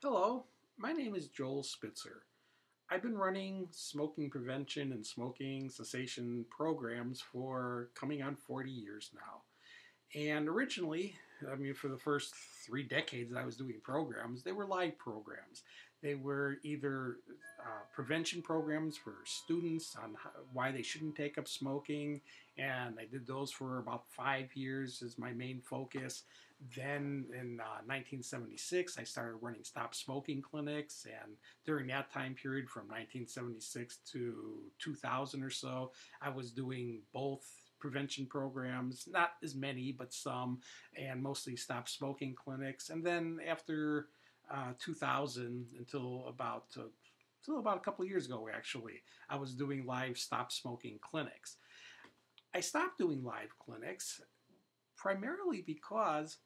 Hello, my name is Joel Spitzer. I've been running smoking prevention and smoking cessation programs for coming on 40 years now. And originally, I mean, for the first three decades that I was doing programs, they were live programs. They were either uh, prevention programs for students on how, why they shouldn't take up smoking, and I did those for about five years as my main focus. Then in uh, 1976, I started running stop smoking clinics, and during that time period from 1976 to 2000 or so, I was doing both prevention programs, not as many, but some, and mostly stop smoking clinics. And then after uh, 2000 until about uh, until about a couple of years ago, actually, I was doing live stop smoking clinics. I stopped doing live clinics primarily because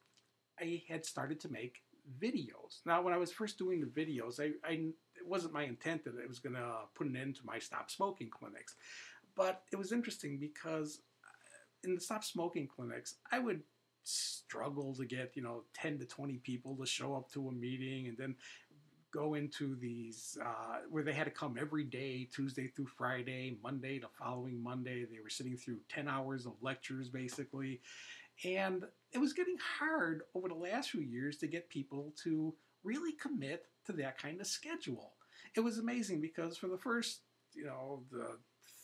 I had started to make videos. Now, when I was first doing the videos, I, I it wasn't my intent that it was going to put an end to my stop smoking clinics, but it was interesting because uh, in the stop smoking clinics, I would struggle to get you know 10 to 20 people to show up to a meeting and then go into these uh, where they had to come every day tuesday through friday monday to following monday they were sitting through 10 hours of lectures basically and it was getting hard over the last few years to get people to really commit to that kind of schedule it was amazing because for the first you know the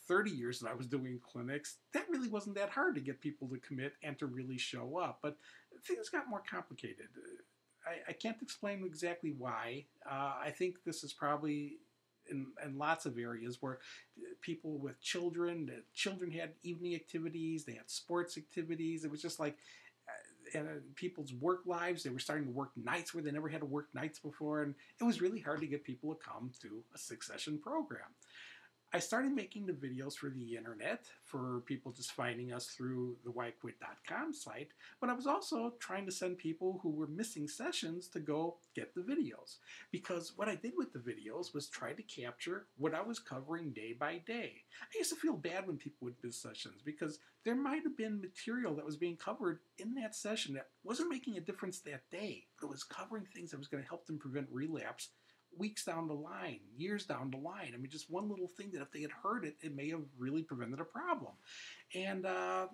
30 years that I was doing clinics, that really wasn't that hard to get people to commit and to really show up. But things got more complicated. I, I can't explain exactly why. Uh, I think this is probably in, in, lots of areas where people with children, children had evening activities, they had sports activities. It was just like, uh, and people's work lives, they were starting to work nights where they never had to work nights before, and it was really hard to get people to come to a six session program. I started making the videos for the internet for people just finding us through the whyquit.com site, but I was also trying to send people who were missing sessions to go get the videos. Because what I did with the videos was try to capture what I was covering day by day. I used to feel bad when people would miss sessions because there might have been material that was being covered in that session that wasn't making a difference that day, but it was covering things that was going to help them prevent relapse weeks down the line, years down the line. I mean, just one little thing that if they had heard it, it may have really prevented a problem. And uh,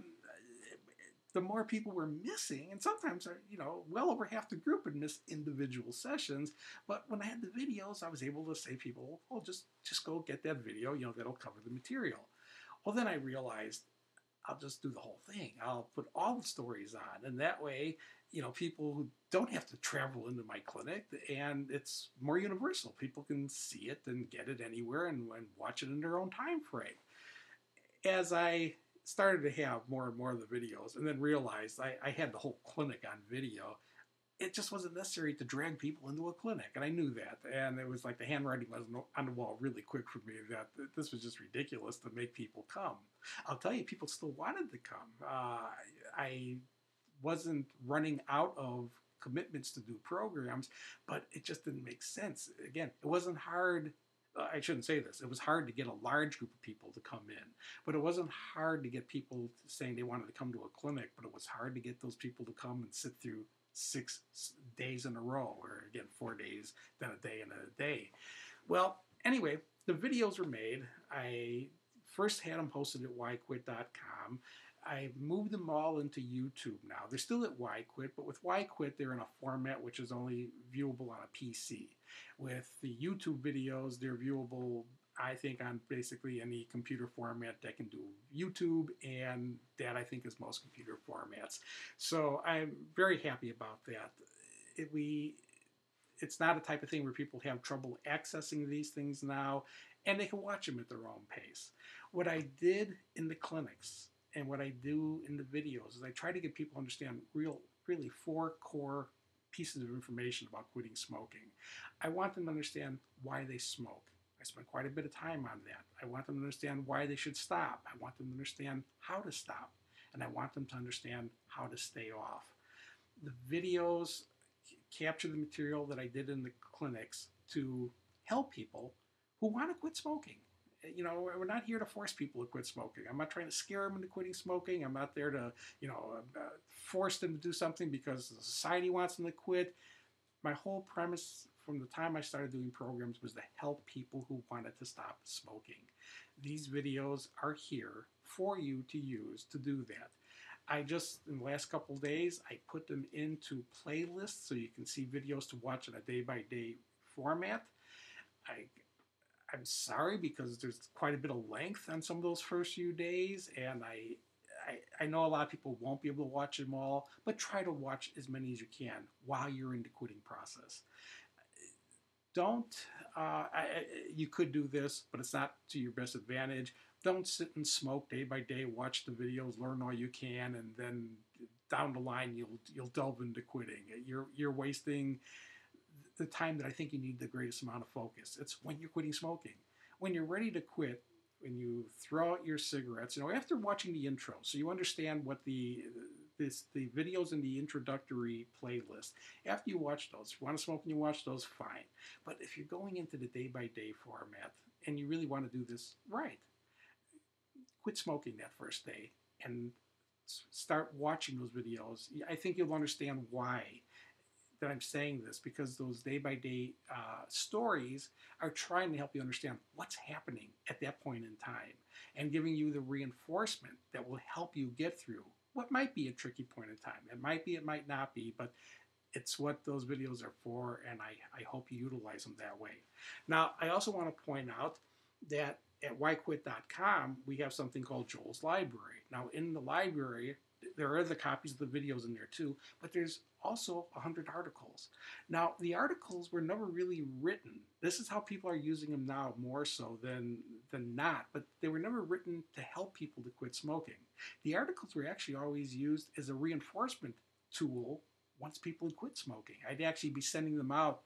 the more people were missing, and sometimes, uh, you know, well over half the group would miss individual sessions. But when I had the videos, I was able to say people, "Oh, just just go get that video. You know, that'll cover the material." Well, then I realized I'll just do the whole thing. I'll put all the stories on, and that way, you know, people don't have to travel into my clinic, and it's more universal. People can see it and get it anywhere and, and watch it in their own time frame. As I started to have more and more of the videos, and then realized I, I had the whole clinic on video, it just wasn't necessary to drag people into a clinic, and I knew that. And it was like the handwriting was on the wall really quick for me that this was just ridiculous to make people come. I'll tell you, people still wanted to come. Uh, I wasn't running out of commitments to do programs, but it just didn't make sense. Again, it wasn't hard. I shouldn't say this. It was hard to get a large group of people to come in, but it wasn't hard to get people saying they wanted to come to a clinic, but it was hard to get those people to come and sit through six days in a row, or again, four days, then a day and then a day. Well, anyway, the videos were made. I first had them posted at whyquit.com. I moved them all into YouTube now. They're still at Why Quit, but with Why Quit, they're in a format which is only viewable on a PC. With the YouTube videos, they're viewable, I think, on basically any computer format that can do YouTube, and that I think is most computer formats. So I'm very happy about that. It, we, it's not a type of thing where people have trouble accessing these things now, and they can watch them at their own pace. What I did in the clinics and what I do in the videos is I try to get people to understand real, really four core pieces of information about quitting smoking. I want them to understand why they smoke. I spend quite a bit of time on that. I want them to understand why they should stop. I want them to understand how to stop. And I want them to understand how to stay off. The videos capture the material that I did in the clinics to help people who want to quit smoking you know, we're not here to force people to quit smoking. I'm not trying to scare them into quitting smoking. I'm not there to, you know, uh, force them to do something because society wants them to quit. My whole premise from the time I started doing programs was to help people who wanted to stop smoking. These videos are here for you to use to do that. I just, in the last couple days, I put them into playlists so you can see videos to watch in a day by day format. I, I'm sorry because there's quite a bit of length on some of those first few days, and I, I, I know a lot of people won't be able to watch them all, but try to watch as many as you can while you're in the quitting process. Don't, uh, I, you could do this, but it's not to your best advantage. Don't sit and smoke day by day, watch the videos, learn all you can, and then down the line you'll you'll delve into quitting. You're you're wasting the time that I think you need the greatest amount of focus. It's when you're quitting smoking. When you're ready to quit, when you throw out your cigarettes, you know, after watching the intro, so you understand what the this the videos in the introductory playlist. After you watch those, if you want to smoke and you watch those, fine. But if you're going into the day by day format and you really want to do this right, quit smoking that first day and start watching those videos. I think you'll understand why that I'm saying this because those day by day stories are trying to help you understand what's happening at that point in time and giving you the reinforcement that will help you get through what might be a tricky point in time. It might be, it might not be, but it's what those videos are for, and I, I hope you utilize them that way. Now, I also want to point out that at whyquit.com, we have something called Joel's Library. Now, in the library, there are other copies of the videos in there too, but there's also 100 articles. Now, the articles were never really written. This is how people are using them now more so than, than not, but they were never written to help people to quit smoking. The articles were actually always used as a reinforcement tool once people had quit smoking. I'd actually be sending them out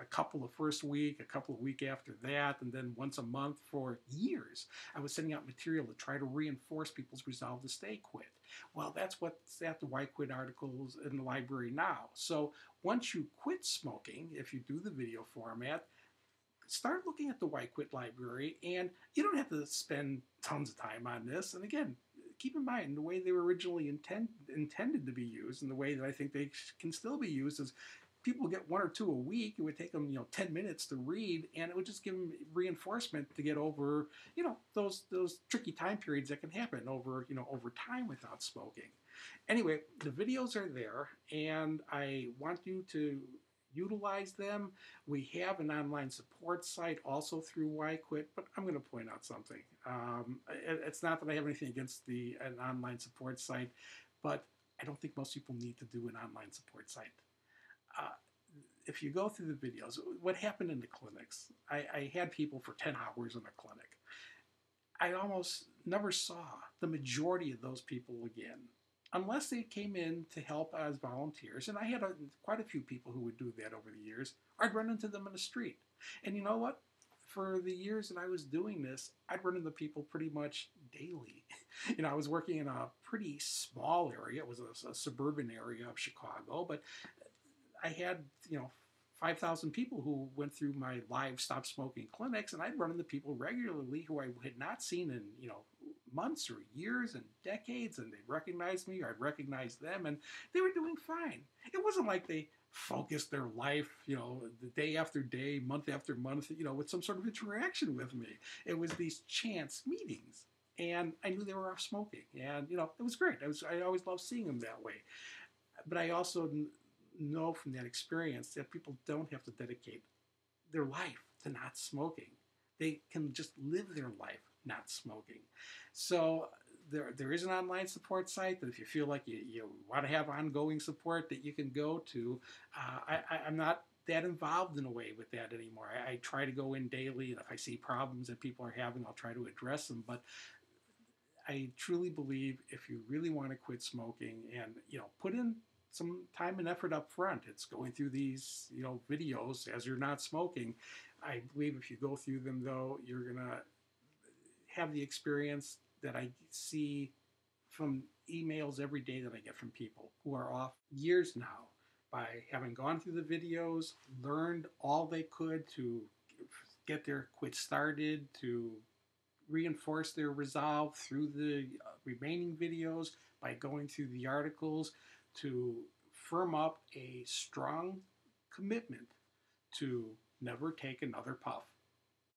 a, couple the first week, a couple of week after that, and then once a month for years. I was sending out material to try to reinforce people's resolve to stay quit. Well, that's what's at the Why Quit articles in the library now. So once you quit smoking, if you do the video format, start looking at the Why Quit library, and you don't have to spend tons of time on this. And again, keep in mind the way they were originally intend, intended to be used and the way that I think they can still be used is people get one or two a week, it would take them, you know, 10 minutes to read, and it would just give them reinforcement to get over, you know, those those tricky time periods that can happen over, you know, over time without smoking. Anyway, the videos are there, and I want you to utilize them. We have an online support site also through Why Quit, but I'm going to point out something. Um, it's not that I have anything against the an online support site, but I don't think most people need to do an online support site uh, if you go through the videos, what happened in the clinics, I, I had people for 10 hours in the clinic. I almost never saw the majority of those people again, unless they came in to help as volunteers. And I had a, quite a few people who would do that over the years. I'd run into them in the street. And you know what? For the years that I was doing this, I'd run into people pretty much daily. you know, I was working in a pretty small area. It was a, a suburban area of Chicago, but I had, you know, 5,000 people who went through my live stop smoking clinics, and I'd run into people regularly who I had not seen in, you know, months or years and decades, and they recognized me, or I'd recognize them, and they were doing fine. It wasn't like they focused their life, you know, the day after day, month after month, you know, with some sort of interaction with me. It was these chance meetings, and I knew they were off smoking, and you know, it was great. I was I always loved seeing them that way, but I also know from that experience that people don't have to dedicate their life to not smoking. They can just live their life not smoking. So there, there is an online support site that if you feel like you, you want to have ongoing support that you can go to. Uh, I, I, am not that involved in a way with that anymore. I, I, try to go in daily, and if I see problems that people are having, I'll try to address them. But I truly believe if you really want to quit smoking and you know put in some time and effort up front. It's going through these, you know, videos as you're not smoking. I believe if you go through them though, you're gonna have the experience that I see from emails every day that I get from people who are off years now by having gone through the videos, learned all they could to get their quit started, to reinforce their resolve through the remaining videos by going through the articles to firm up a strong commitment to never take another puff